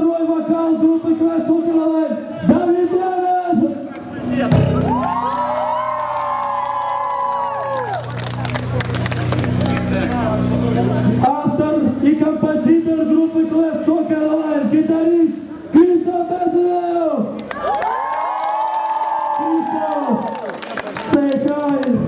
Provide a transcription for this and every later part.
Rui Macau, dupla que vai ser o cavaleiro, David Lanas! Arthur e Campazita, grupo de coleção Caroline, guitarista Cristão Brasileiro! Cristão, sem cair!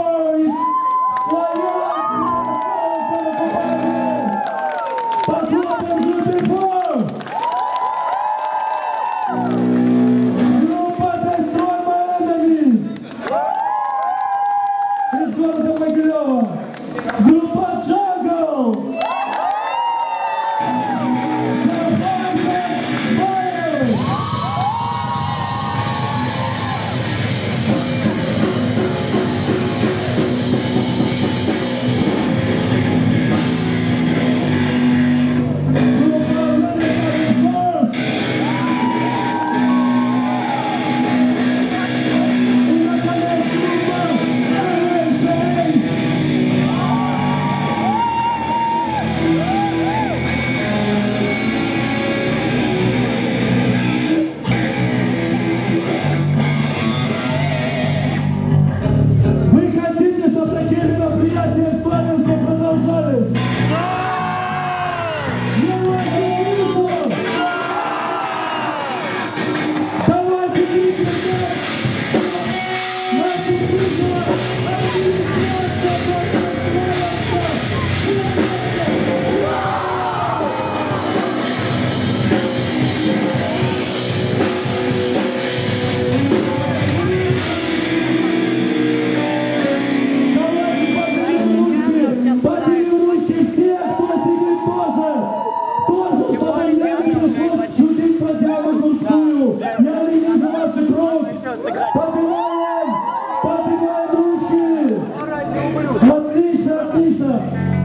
Gorda Meglowa, grupa Jungle! c'est grave.